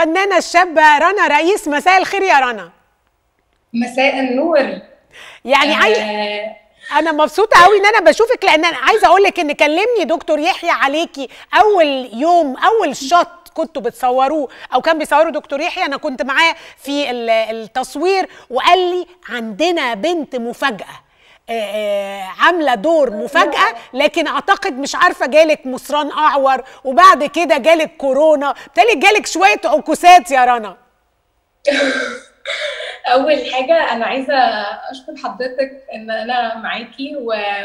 الفنانة الشابة رنا رئيس مساء الخير يا رنا. مساء النور. يعني عايز آه أنا مبسوطة قوي إن أنا بشوفك لأن أنا عايزة أقول لك إن كلمني دكتور يحيى عليكي أول يوم أول شوت كنتوا بتصوروه أو كان بيصوروا دكتور يحيى أنا كنت معاه في ال- التصوير وقال لي عندنا بنت مفاجأة. عاملة دور مفاجأة لكن أعتقد مش عارفة جالك مصران أعور وبعد كده جالك كورونا. بالتالي جالك شوية عكوسات يا رنا. أول حاجة أنا عايزة أشكر حضرتك إن أنا معاكي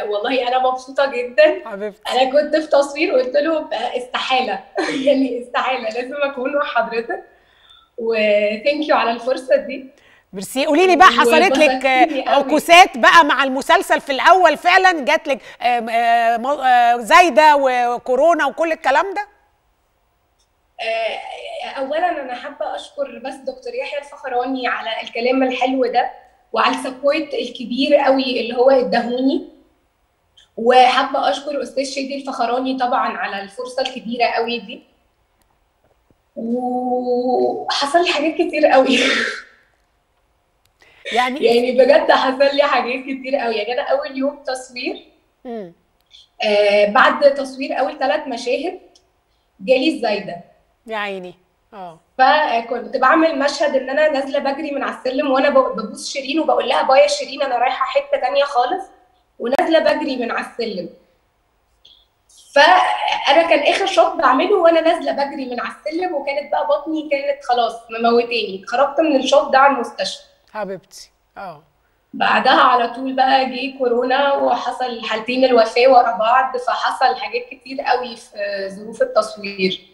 والله أنا مبسوطة جدا. حبيبتي. أنا كنت في تصوير قلت له استحالة. يعني استحالة لازم أكون مع حضرتك. وثانك يو على الفرصة دي. ميرسي. قولي لي بقى حصلت لك. عكوسات بقى مع المسلسل في الأول فعلا جات لك آه، زايدة وكورونا وكل الكلام ده؟ آه، اولا أنا حابة أشكر بس دكتور يحيى الفخراني على الكلام الحلو ده وعلى السبورت الكبير قوي اللي هو اداهوني. وحابة أشكر أستاذ شادي الفخراني طبعا على الفرصة الكبيرة قوي دي. وحصل لي حاجات كتير قوي. يعني يعني بجد حصل لي حاجات كتير قوي. يعني أنا أول يوم تصوير. آه بعد تصوير أول ثلاث مشاهد جالي الزايدة. يا عيني. آه. فكنت بعمل مشهد إن أنا نازلة بجري من على السلم وأنا ببوس شيرين وبقول لها باي يا شيرين أنا رايحة حتة تانية خالص ونازلة بجري من على السلم. فأنا كان آخر شوط بعمله وأنا نازلة بجري من على السلم وكانت بقى بطني كانت خلاص مموتاني. خرجت من الشوط ده على المستشفى. حبيبتي. آه. بعدها على طول بقى جه كورونا وحصل حالتين الوفاة ورا بعض فحصل حاجات كتير قوي في ظروف التصوير.